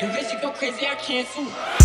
The bitch go crazy, I cancel.